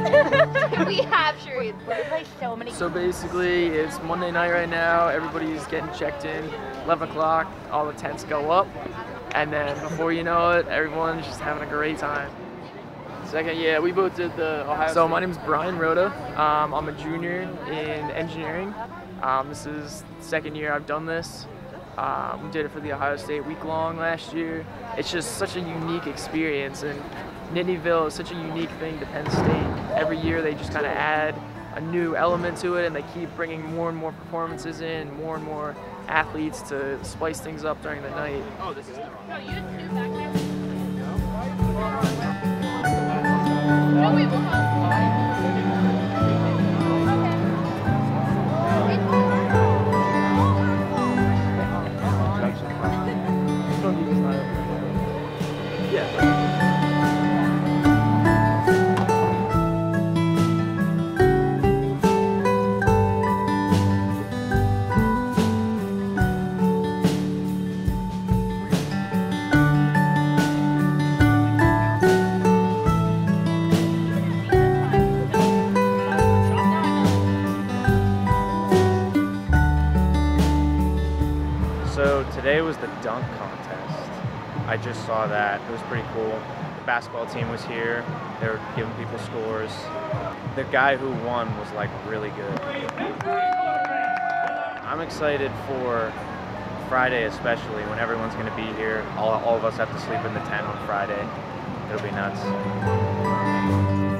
we have charades. We play so many. So basically, it's Monday night right now. Everybody's getting checked in. 11 o'clock, all the tents go up. And then before you know it, everyone's just having a great time. Second, yeah, we both did the Ohio. So my name is Brian Rhoda. Um, I'm a junior in engineering. Um, this is the second year I've done this. Um, we did it for the Ohio State week long last year. It's just such a unique experience, and Nittanyville is such a unique thing to Penn State. Every year they just kind of add a new element to it, and they keep bringing more and more performances in, more and more athletes to spice things up during the night. Oh, this is no, you didn't do back there. No, oh, we will So today was the dunk contest. I just saw that. It was pretty cool. The basketball team was here. They were giving people scores. The guy who won was like really good. I'm excited for Friday especially when everyone's going to be here. All, all of us have to sleep in the tent on Friday. It'll be nuts.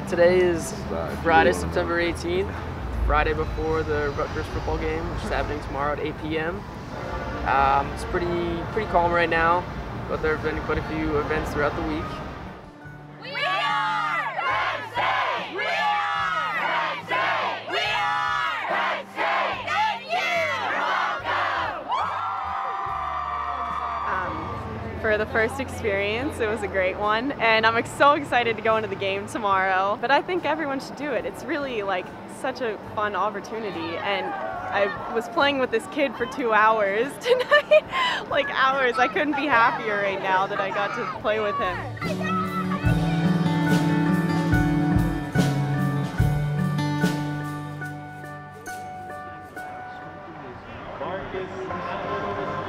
Uh, today is Friday, September 18th, Friday before the Rutgers football game, which is happening tomorrow at 8 p.m. Um, it's pretty pretty calm right now, but there have been quite a few events throughout the week. for the first experience. It was a great one, and I'm so excited to go into the game tomorrow. But I think everyone should do it. It's really like such a fun opportunity, and I was playing with this kid for two hours tonight, like hours. I couldn't be happier right now that I got to play with him. Marcus